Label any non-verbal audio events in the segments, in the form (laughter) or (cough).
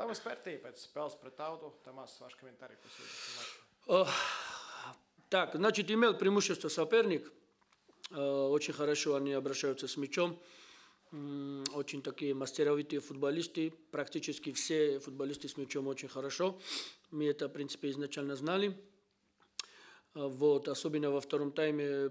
Там эксперты пēc spēles pret tautu, Тамас, ваш комментарий по сегодняшнему матчу. Так, значит, имел преимущество соперник. Э, Очень хорошо они обращаются с мячом. Очень такие мастеровитые футболисты. Практически все футболисты с мячом очень хорошо. Мы это, в принципе, изначально знали. А, Вот, особенно во втором тайме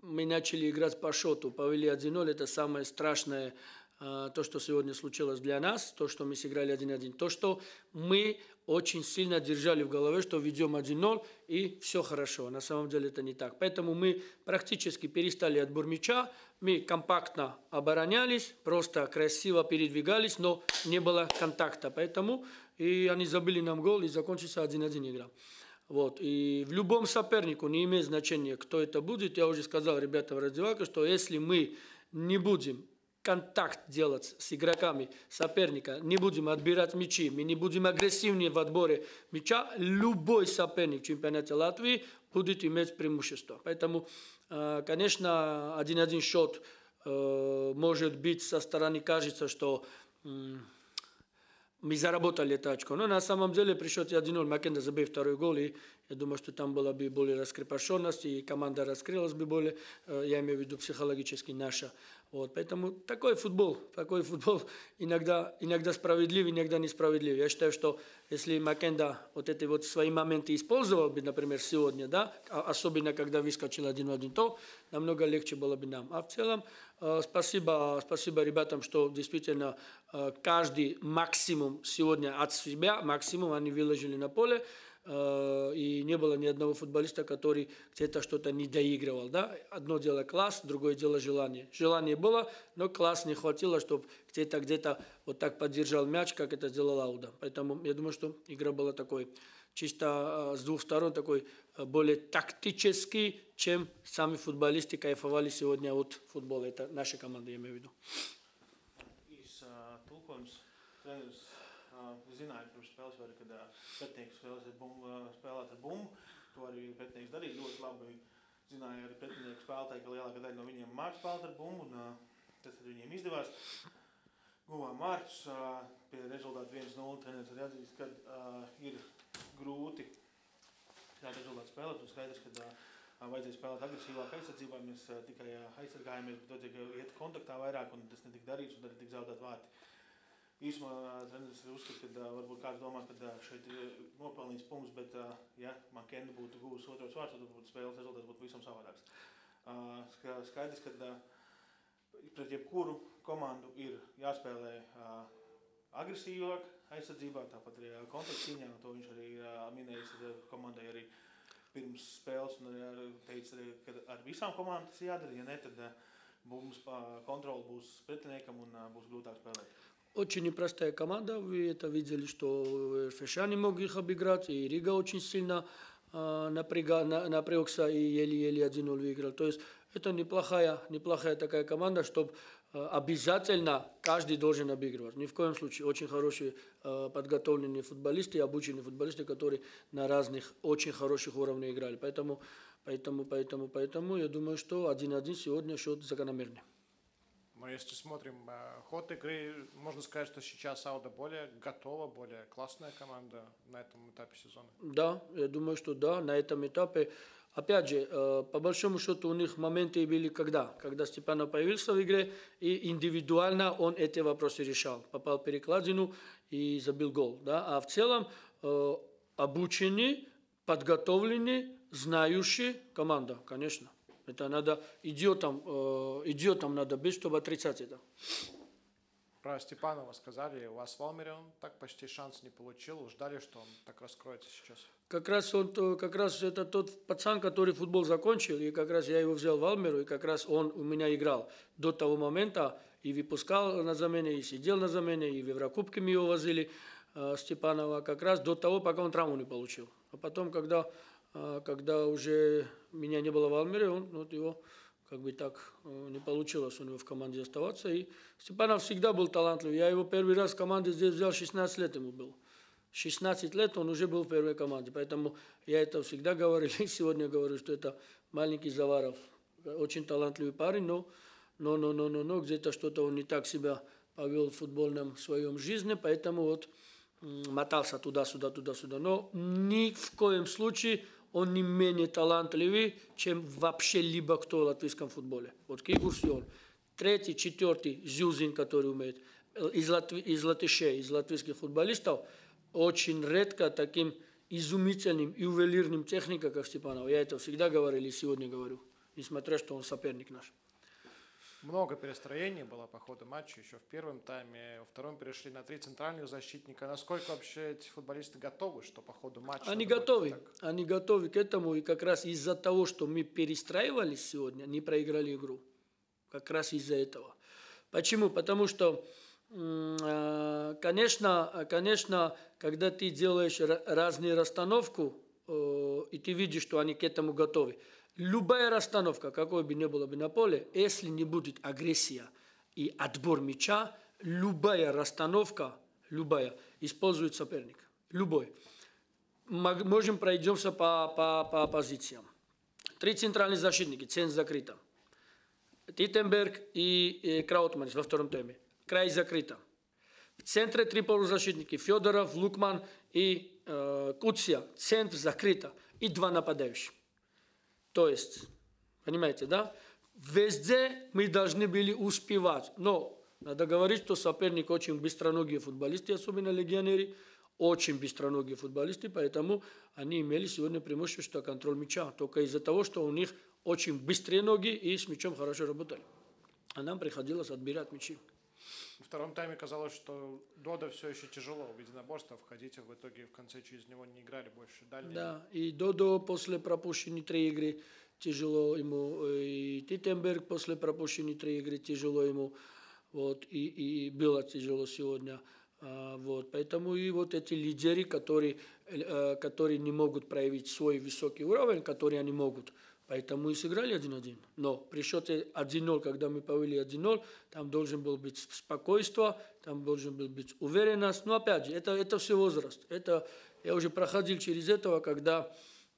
мы начали играть по счету, повели 1-0, это самое страшное, то, что сегодня случилось для нас, то, что мы сыграли 1-1, то, что мы очень сильно держали в голове, что ведем 1-0 и все хорошо. На самом деле это не так. Поэтому мы практически перестали отбор мяча, мы компактно оборонялись, просто красиво передвигались, но не было контакта. Поэтому и они забили нам гол и закончился 1-1 игра. Вот. И в любом сопернику не имеет значения, кто это будет. Я уже сказал ребятам в раздевалке, что если мы не будем контакт делать с игроками соперника, не будем отбирать мячи, мы не будем агрессивнее в отборе мяча, любой соперник в чемпионате Латвии будет иметь преимущество. Поэтому, э, конечно, один-один счет э, может быть со стороны кажется, что мы заработали это очко. Но на самом деле при счете 1-0 Макенда забил второй гол, и я думаю, что там была бы более раскрепощенность, и команда раскрылась бы более, э, я имею в виду психологически наша. Вот, поэтому такой футбол, такой футбол (laughs) иногда, иногда справедлив, иногда несправедлив. Я считаю, что если Макенда вот эти вот свои моменты использовал бы, например, сегодня, да, а- особенно когда выскочил один в один, то намного легче было бы нам. А в целом, э, спасибо, спасибо ребятам, что действительно э, каждый максимум сегодня от себя, максимум они выложили на поле, и не было ни одного футболиста, который где-то что-то не доигрывал. Да? Одно дело класс, другое дело желание. Желание было, но класс не хватило, чтобы где-то где-то вот так поддержал мяч, как это сделал Ауда. Поэтому я думаю, что игра была такой чисто э, с двух сторон такой э, более тактический, чем сами футболисты кайфовали сегодня от футбола. Это наша команда, я имею в виду. Īs tulkojums treneris zināja pirms spēles, vai, kad pretinieks spēlēs ar bumbu, spēlēt ar bumbu. To arī pretinieks darīja ļoti labi. Zināja arī pretinieku spēlētāji, ka lielākā daļa no viņiem māca spēlēt ar bumbu, un tas viņiem izdevās. Guvām mārķus, pie rezultātu 1-0 treneris arī atzīst, ka uh, ir grūti šādu rezultātu spēlēt, un skaidrs, ka uh, vajadzēja spēlēt agresīvāk aizsardzībā. Mēs tikai aizsargājāmies, bet vajadzēja iet kontaktā vairāk, un tas netika darīts, un arī tika zaudēt vārti. Īsumā treneris uzskata, ka varbūt kāds domā, ka šeit ir nopelnīts punkts, bet, ja Makenda būtu guvis otros vārds, tad būtu spēles rezultāts būtu visam savādāks. Ska- Skaidrs, ka pret jebkuru komandu ir jāspēlē agresīvāk aizsardzībā, tāpat arī kontaktscīņā. To viņš arī minējis komandai arī pirms spēles. Un arī ar- teica, arī, ka ar visām komandām tas jādara. Ja ne, tad mums kontrole būs pretiniekam un būs grūtāk spēlēt. Очень непростая команда, вы это видели, что ФШ не мог их обыграть, и Рига очень сильно а, напряга, на- напрягся и еле-еле 1-0 выиграл. То есть это неплохая, неплохая такая команда, чтобы обязательно каждый должен обыгрывать. Ни в коем случае. Очень хорошие а, подготовленные футболисты, обученные футболисты, которые на разных очень хороших уровнях играли. Поэтому, поэтому, поэтому, поэтому я думаю, что 1-1 сегодня счет закономерный. Но если смотрим э, ход игры, можно сказать, что сейчас Ауда более готова, более классная команда на этом этапе сезона. Да, я думаю, что да, на этом этапе. Опять же, э, по большому счету у них моменты были когда? Когда Степанов появился в игре, и индивидуально он эти вопросы решал. Попал в перекладину и забил гол. Да? А в целом э, обученный, подготовленный, знающий команда, конечно. Это надо идиотом, э, идиотом надо быть, чтобы отрицать это. Про Степанова сказали, у вас в Алмере он так почти шанс не получил, ждали, что он так раскроется сейчас. Как раз, он, как раз это тот пацан, который футбол закончил, и как раз я его взял в Алмеру, и как раз он у меня играл до того момента, и выпускал на замене, и сидел на замене, и в Еврокубке мы его возили, э, Степанова, как раз до того, пока он травму не получил. А потом, когда, когда уже меня не было в Алмере, он вот его как бы так э, не получилось у него в команде оставаться. И Степанов всегда был талантлив. Я его первый раз в команде здесь взял, 16 лет ему был. 16 лет он уже был в первой команде. Поэтому я это всегда говорил, (laughs) и сегодня говорю, что это маленький Заваров. Очень талантливый парень, но, но, но, но, но, но где-то что-то он не так себя повел в футбольном своем жизни. Поэтому вот мотался туда-сюда, туда-сюда. Но ни в коем случае он не менее талантливый, чем вообще либо кто в латвийском футболе. Вот Кигурс и он. Третий, четвертый Зюзин, который умеет. Из, Латви, из латышей, из латвийских футболистов очень редко таким изумительным, ювелирным техником, как Степанов. Я это всегда говорил и сегодня говорю, несмотря что он соперник наш. Много перестроений было по ходу матча еще в первом тайме. Во втором перешли на три центральных защитника. Насколько вообще эти футболисты готовы, что по ходу матча? Они готовы. Так? Они готовы к этому. И как раз из-за того, что мы перестраивались сегодня, не проиграли игру. Как раз из-за этого. Почему? Потому что, а, конечно, конечно, когда ты делаешь разные расстановку, э, и ты видишь, что они к этому готовы, Любая расстановка, какой бы ни было бы на поле, если не будет агрессия и отбор мяча, любая расстановка, любая, использует соперник. Любой. Можем пройдемся по, по, по позициям. Три центральные защитники, центр закрыта. Титенберг и, и Краутманс во втором теме. Край закрыта. В центре три полузащитники. Федоров, Лукман и э, Куция. Центр закрыта. И два нападающих. То есть, понимаете, да? Везде мы должны были успевать. Но надо говорить, что соперник очень быстроногие футболисты, особенно легионеры, очень быстроногие футболисты, поэтому они имели сегодня преимущество контроль мяча, только из-за того, что у них очень быстрые ноги и с мячом хорошо работали. А нам приходилось отбирать мячи. Во втором тайме казалось, что Дода все еще тяжело в единоборство входить, а в итоге в конце через него не играли больше дальние. Да, и Додо после пропущенной три игры тяжело ему, и Титенберг после пропущенной три игры тяжело ему, вот, и, и было тяжело сегодня. А, вот, поэтому и вот эти лидеры, которые, э, которые не могут проявить свой высокий уровень, которые они могут, Поэтому и сыграли 1-1. Но при счете 1-0, когда мы повели 1-0, там должен был быть спокойствие, там должен был быть уверенность. Но опять же, это, это все возраст. Это, я уже проходил через этого, когда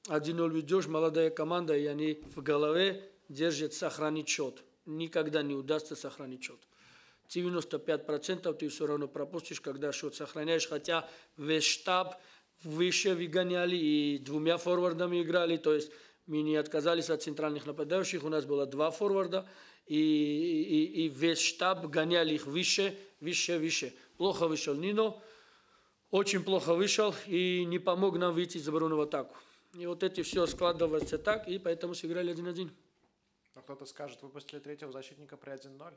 1-0 ведешь, молодая команда, и они в голове держат сохранить счет. Никогда не удастся сохранить счет. 95% ты все равно пропустишь, когда счет сохраняешь, хотя весь штаб выше выгоняли и двумя форвардами играли, то есть мы не отказались от центральных нападающих, у нас было два форварда, и, и, и весь штаб гоняли их выше, выше, выше. Плохо вышел Нино, очень плохо вышел и не помог нам выйти из обороны в атаку. И вот эти все складывается так, и поэтому сыграли 1-1. А кто-то скажет, выпустили третьего защитника при 1-0?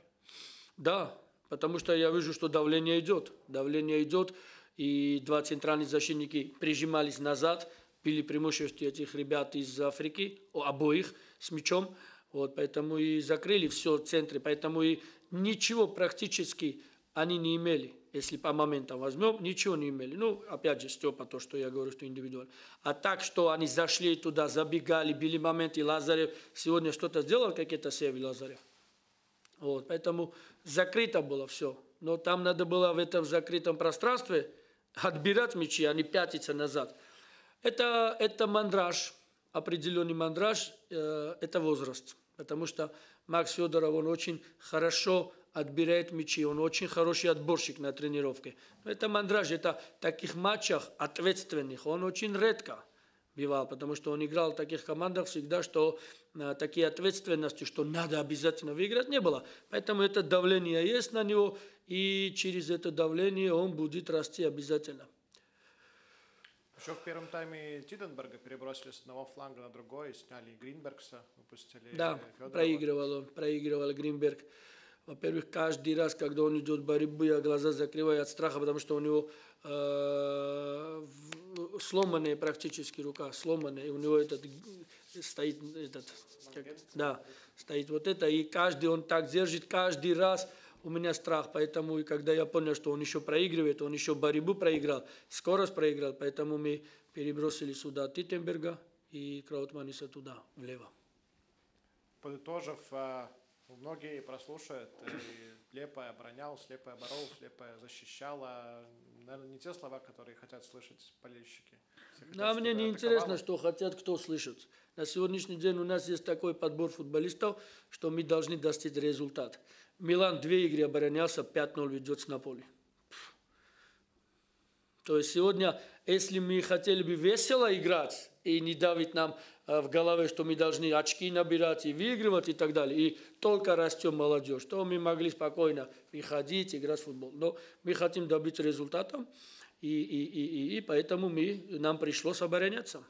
Да, потому что я вижу, что давление идет. Давление идет, и два центральных защитники прижимались назад – били преимущество этих ребят из Африки, обоих с мячом. Вот, поэтому и закрыли все в центре. Поэтому и ничего практически они не имели. Если по моментам возьмем, ничего не имели. Ну, опять же, Степа, то, что я говорю, что индивидуально. А так, что они зашли туда, забегали, били моменты, Лазарев сегодня что-то сделал, какие-то сейвы Лазарев. Вот, поэтому закрыто было все. Но там надо было в этом закрытом пространстве отбирать мячи, а не пятиться назад. Это, это мандраж, определенный мандраж, э, это возраст. Потому что Макс Федоров, он очень хорошо отбирает мячи, он очень хороший отборщик на тренировке. Но это мандраж, это в таких матчах ответственных, он очень редко бывал, потому что он играл в таких командах всегда, что э, такие ответственности, что надо обязательно выиграть, не было. Поэтому это давление есть на него, и через это давление он будет расти обязательно. Еще в первом тайме Тиденберга перебросили с одного фланга на другой, сняли Гринбергса, выпустили Да, Федорова. проигрывал он, проигрывал Гринберг. Во-первых, каждый раз, когда он идет в борьбу, я глаза закрываю от страха, потому что у него э, сломанная практически рука, сломанная, и у него этот стоит этот, как, да, стоит вот это, и каждый он так держит, каждый раз у меня страх, поэтому и когда я понял, что он еще проигрывает, он еще борьбу проиграл, скорость проиграл, поэтому мы перебросили сюда Титтенберга и Краутманиса туда, влево. Подытожив, э, многие прослушают, и Лепая оборонял, Слепая боролась, Слепая защищала. Наверное, не те слова, которые хотят слышать болельщики. Да, мне не интересно, что хотят кто слышать. На сегодняшний день у нас есть такой подбор футболистов, что мы должны достичь результат. Милан две игры оборонялся, 5-0 ведет с Наполи. То есть сегодня, если мы хотели бы весело играть и не давить нам э, в голове, что мы должны очки набирать и выигрывать и так далее, и только растем молодежь, то мы могли спокойно выходить, играть в футбол. Но мы хотим добиться результата, и, и, и, и, и поэтому мы, нам пришлось обороняться.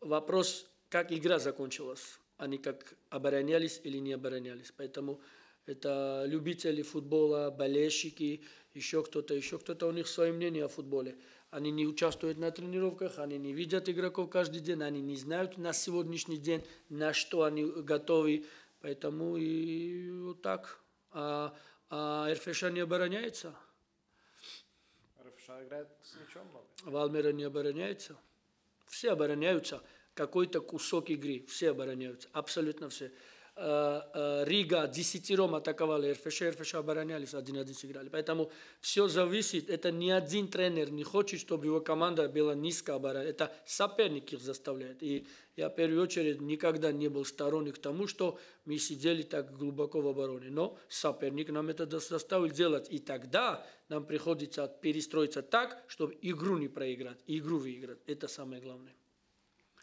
Вопрос, как игра закончилась, а не как оборонялись или не оборонялись. Поэтому это любители футбола, болельщики, еще кто-то, еще кто-то, у них свое мнение о футболе. Они не участвуют на тренировках, они не видят игроков каждый день, они не знают на сегодняшний день, на что они готовы. Поэтому и вот так. А, а РФШ не обороняется. РФШ играет с мячом много. Валмера не обороняется. Все обороняются. Какой-то кусок игры. Все обороняются. Абсолютно все. Э, э, Рига десятером атаковали РФШ, РФШ оборонялись, один-один сыграли. Поэтому все зависит. Это ни один тренер не хочет, чтобы его команда была низко оборона. Это соперник их заставляет. И я в первую очередь никогда не был сторонник тому, что мы сидели так глубоко в обороне. Но соперник нам это заставил делать. И тогда нам приходится перестроиться так, чтобы игру не проиграть, игру выиграть. Это самое главное.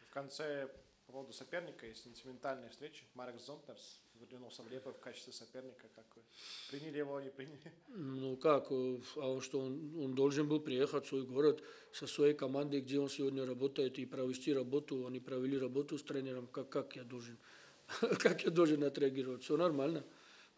В конце по поводу соперника и сентиментальной встречи. Марк Зонтерс выдвинулся в Лепо в качестве соперника. Как вы приняли его, не приняли? Ну как, э, а он что, он, он должен был приехать в свой город со своей командой, где он сегодня работает, и провести работу. Они провели работу с тренером. Как, как я должен, (laughs) как я должен отреагировать? Все нормально.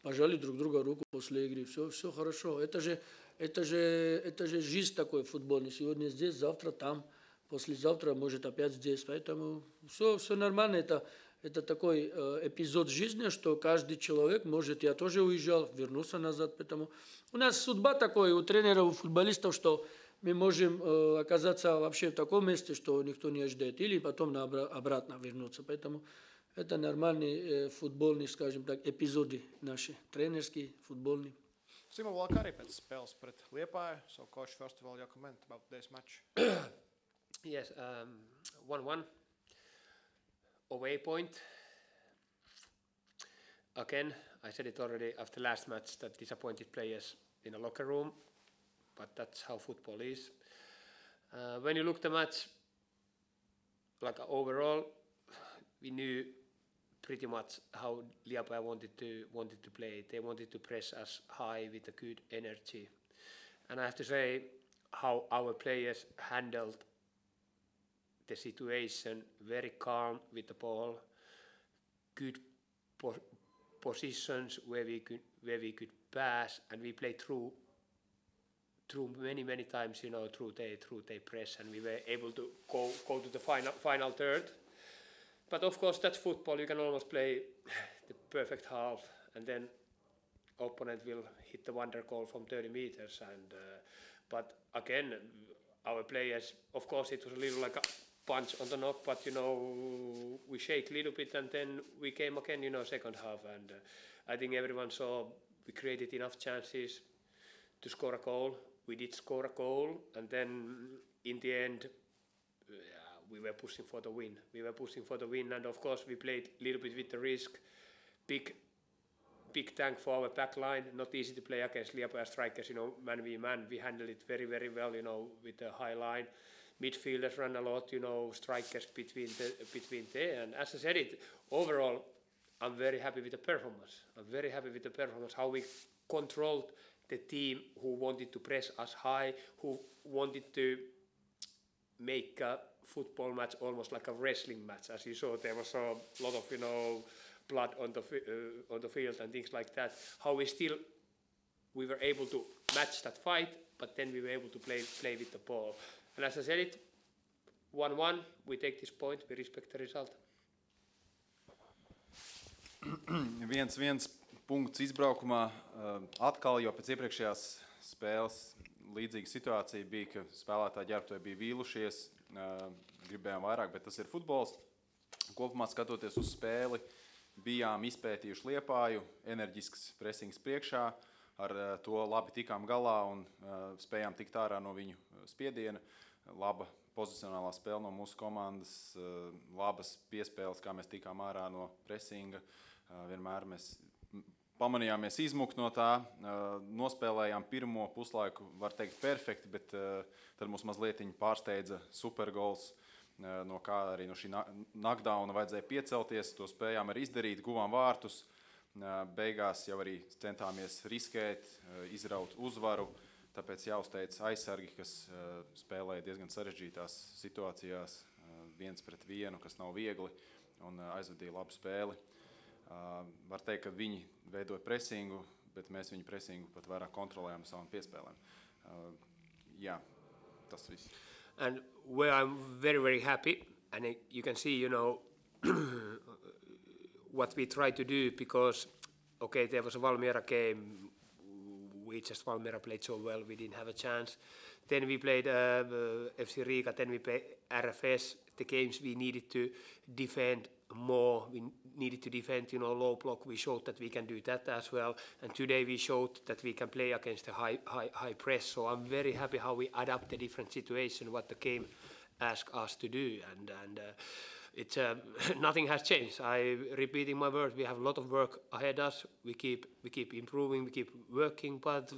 Пожали друг друга руку после игры. Все, все хорошо. Это же, это же, это же жизнь такой футбольный. Сегодня здесь, завтра там послезавтра может опять здесь. Поэтому все, все нормально. Это, это такой э, эпизод жизни, что каждый человек может, я тоже уезжал, вернулся назад. Поэтому у нас судьба такой у тренеров, у футболистов, что мы можем э, оказаться вообще в таком месте, что никто не ожидает, или потом на, обратно вернуться. Поэтому это нормальные э, футбольные, скажем так, эпизоды наши, тренерские, футбольные. Simo Valkari pēc spēles pret Liepāju. So, coach, first of all, your comment about this match. (coughs) Yes, um, 1 1. Away point. Again, I said it already after last match that disappointed players in a locker room, but that's how football is. Uh, when you look the match, like overall, we knew pretty much how Liapai wanted to wanted to play. They wanted to press us high with a good energy, and I have to say how our players handled the situation very calm with the ball, good po positions where we could where we could pass, and we played through through many many times, you know, through the through the press, and we were able to go go to the final final third. But of course, that's football. You can almost play (sighs) the perfect half, and then opponent will hit the wonder goal from 30 meters. And uh, but again, our players, of course, it was a little like a punch on the knock, but you know we shake a little bit, and then we came again, you know, second half, and uh, I think everyone saw we created enough chances to score a goal. We did score a goal, and then in the end, uh, we were pushing for the win. We were pushing for the win, and of course we played a little bit with the risk. Big big thank for our back line. Not easy to play against Liepāja strikers, you know, man v man. We handled it very, very well, you know, with the high line midfielders run a lot, you know, strikers between the between there. And as I said it, overall, I'm very happy with the performance. I'm very happy with the performance. How we controlled the team who wanted to press us high, who wanted to make a football match almost like a wrestling match. As you saw, there was a lot of you know blood on the uh, on the field and things like that. How we still we were able to match that fight, but then we were able to play play with the ball. And as I said it, 1-1, we take this point, we respect the result. (clears throat) viens, viens punkts izbraukumā uh, atkal, jo pēc iepriekšējās spēles līdzīga situācija bija, ka spēlētāji ģērbtoji bija vīlušies, uh, gribējām vairāk, bet tas ir futbols. Kopumā skatoties uz spēli, bijām izpētījuši liepāju, enerģisks presings priekšā, ar uh, to labi tikām galā un spējām tikt ārā no viņu spiediena laba pozicionālā spēle no mūsu komandas, eh, labas piespēles, kā mēs tikām ārā no presinga. Eh, vienmēr mēs pamanījāmies izmukt no tā, nospēlējām pirmo puslaiku, var teikt, perfekti, bet tad mums mazliet pārsteidza supergols. No kā arī no šī knockdowna vajadzēja piecelties, to spējām arī izdarīt, guvām vārtus. Beigās jau arī centāmies riskēt, izraut uzvaru. Tāpēc jāuzteic aizsargi, kas spēlēja diezgan sarežģītās situācijās, viens pret vienu, kas nav viegli, un aizvadīja labu spēli. Var teikt, ka viņi veidoja presingu, bet mēs viņu presingu pat vairāk kontrolējām savām piespēlēm. Jā, tas viss. And where I'm very, very happy, and you can see, you know, (clears throat) what we try to do because, okay, there was a Valmiera game. We just Valmiera played so well, we didn't have a chance. Then we played uh, uh, FC Riga, then we played RFS. The games we needed to defend more. We needed to defend, you know, low block. We showed that we can do that as well. And today we showed that we can play against a high, high, high press. So I'm very happy how we adapt the different situation, what the game asked us to do. And, and uh, it's um, (laughs) nothing has changed. I repeating my words, We have a lot of work ahead us. We keep we keep improving. We keep working. But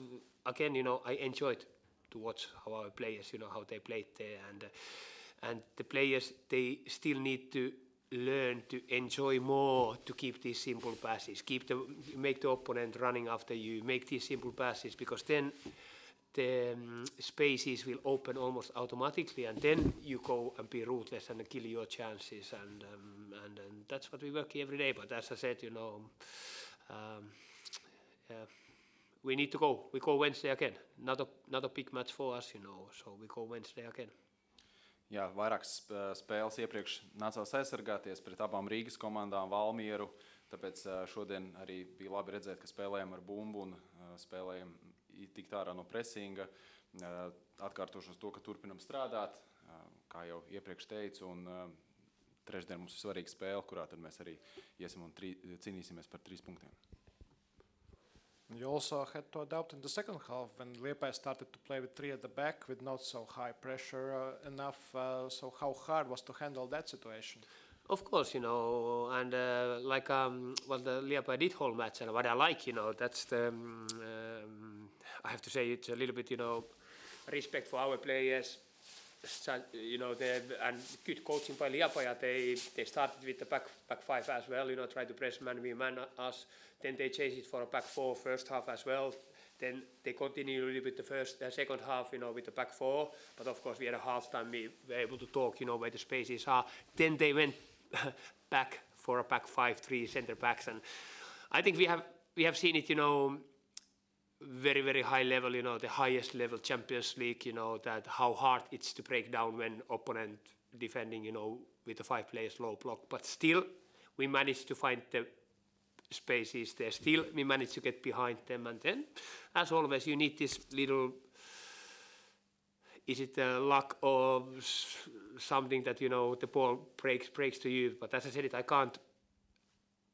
again, you know, I enjoyed to watch how our players, you know, how they played there, and uh, and the players they still need to learn to enjoy more to keep these simple passes keep the make the opponent running after you make these simple passes because then the um, spaces will open almost automatically and then you go and be ruthless and kill your chances and um, and, and that's what we work every day. But as i said you know um, yeah we need to go. We go wednesday again. Not a not a big match for us you know so we go wednesday again. Jā, vairākas sp- spēles iepriekš nācās aizsargāties pret abām Rīgas komandām, Valmieru. Tāpēc ā, šodien arī bija labi redzēt, ka spēlējām ar bumbu un ā, spēlējām i- tikt ārā no presinga. Atkārtošos to, ka turpinam strādāt, kā jau iepriekš teicu. Un, Trešdien mums ir svarīga spēle, kurā tad mēs arī iesim un trī, cīnīsimies par trīs punktiem. You also had to adapt in the second half when Liepa started to play with three at the back with not so high pressure uh, enough. Uh, so how hard was to handle that situation? Of course, you know, and uh, like um, what the Liepa did whole match, and what I like, you know, that's the. Um, I have to say it's a little bit, you know, respect for our players. You know, and good coaching by Liepaja. They they started with the back back five as well. You know, try to press man we man us. Then they changed it for a back four first half as well. Then they continue a little bit the first, the second half, you know, with the back four. But of course, we had a half time. We were able to talk, you know, where the spaces are. Then they went (laughs) back for a back five, three center backs, and I think we have we have seen it, you know, very very high level. You know, the highest level Champions League. You know that how hard it's to break down when opponent defending, you know, with a five players low block. But still, we managed to find the spaces there. Still, we managed to get behind them, and then, as always, you need this little. Is it a luck s- something that you know the ball breaks breaks to you? But as I said, it I can't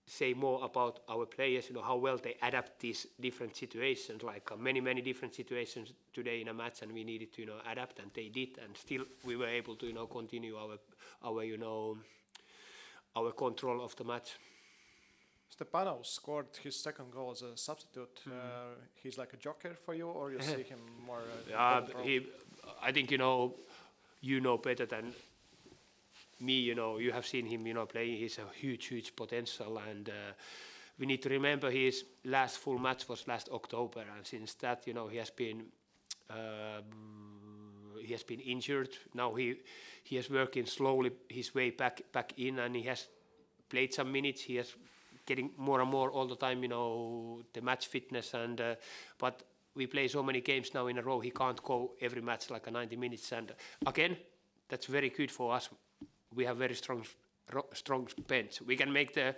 say more about our players. You know how well they adapt these different situations. Like uh, many many different situations today in a match, and we needed to you know adapt, and they did, and still we were able to you know continue our our you know our control of the match. Stepanov scored his second goal as a substitute. Uh, he's like a joker for you, or you (laughs) see him more? Uh, Yeah, in the role? he. I think you know, you know better than me. You know, you have seen him. You know, playing. He's a huge, huge potential, and uh, we need to remember his last full match was last October, and since that, you know, he has been. Uh, he has been injured. Now he he is working slowly his way back back in, and he has played some minutes. He is getting more and more all the time. You know the match fitness, and uh, but we play so many games now in a row. He can't go every match like a 90 minutes, and again, that's very good for us. We have very strong ro- strong bench. We can make the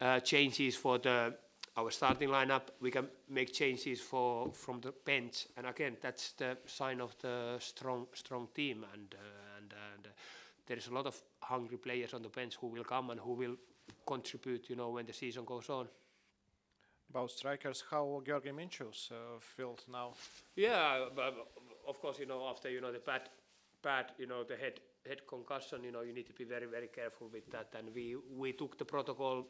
uh, changes for the our starting lineup. We can make changes for from the bench, and again, that's the sign of the strong strong team. And uh, and and uh, there is a lot of hungry players on the bench who will come and who will contribute. You know, when the season goes on. About strikers, how Georgi Minchus uh, felt now? Yeah, but of course, you know, after you know the bad, bad, you know, the head head concussion, you know, you need to be very very careful with that. And we we took the protocol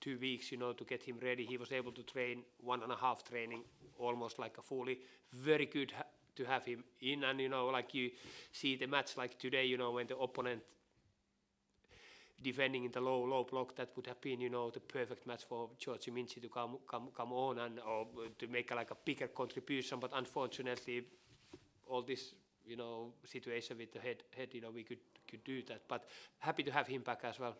two weeks, you know, to get him ready. He was able to train one and a half training, almost like a fully. Very good ha- to have him in, and you know, like you see the match like today, you know, when the opponent defending in the low low block, that would have been, you know, the perfect match for George Minci to come come come on and or to make like a bigger contribution. But unfortunately, all this, you know, situation with the head head, you know, we could could do that. But happy to have him back as well.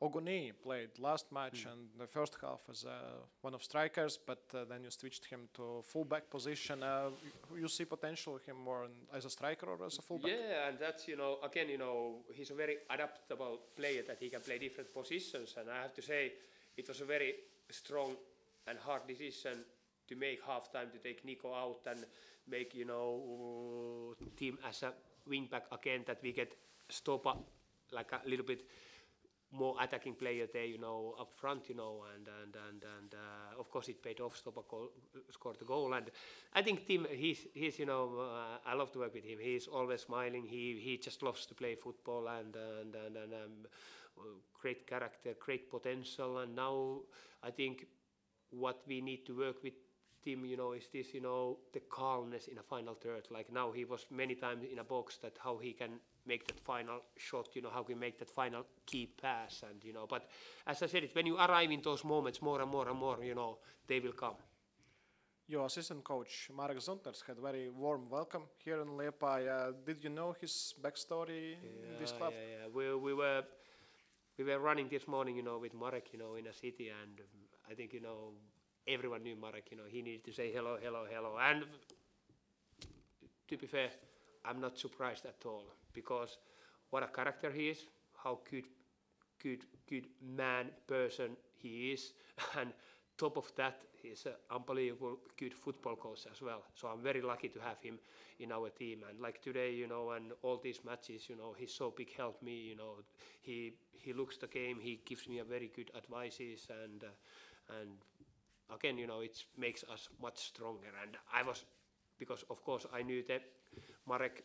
Oguni played last match and the first half as uh, one of strikers, but uh, then you switched him to fullback position. Uh, you see potential him more in, as a striker or as a fullback? Yeah, and that's you know again you know he's a very adaptable player that he can play different positions, and I have to say it was a very strong and hard decision to make half time to take Nico out and make you know team as a wing back again that we get Stopa like a little bit more attacking player there, you know, up front, you know, and and and and uh, of course it paid off. Stopa goal, scored the goal, and I think Tim, he's he's you know, uh, I love to work with him. He's always smiling. He he just loves to play football, and and and, and um, great character, great potential, and now I think what we need to work with Tim, you know, is this, you know, the calmness in a final third. Like now he was many times in a box that how he can make that final shot, you know, how can make that final key pass and, you know, but as I said, it when you arrive in those moments more and more and more, you know, they will come. Your assistant coach Marek Zunters had very warm welcome here in Liepaja. Uh, did you know his backstory in this club? Yeah, yeah. We, we were we were running this morning, you know, with Marek, you know, in a city, and um, I think you know everyone knew Marek. You know, he needed to say hello, hello, hello, and to be fair, I'm not surprised at all because what a character he is, how good, good, good man person he is, (laughs) and top of that, he's an unbelievable good football coach as well. So I'm very lucky to have him in our team. And like today, you know, and all these matches, you know, he's so big help me. You know, he he looks the game, he gives me a very good advices, and uh, and again, you know, it makes us much stronger. And I was because of course I knew that Marek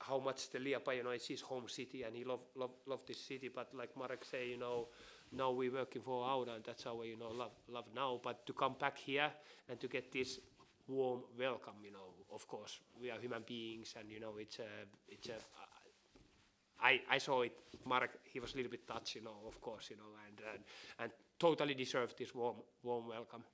how much the Liepa, you know, it's his home city and he loved love, love this city. But like Marek say, you know, now we're working for Auda and that's our, you know, love, love now. But to come back here and to get this warm welcome, you know, of course, we are human beings and, you know, it's a, it's a, I, I saw it, Marek, he was a little bit touched, you know, of course, you know, and, and, and totally deserved this warm, warm welcome.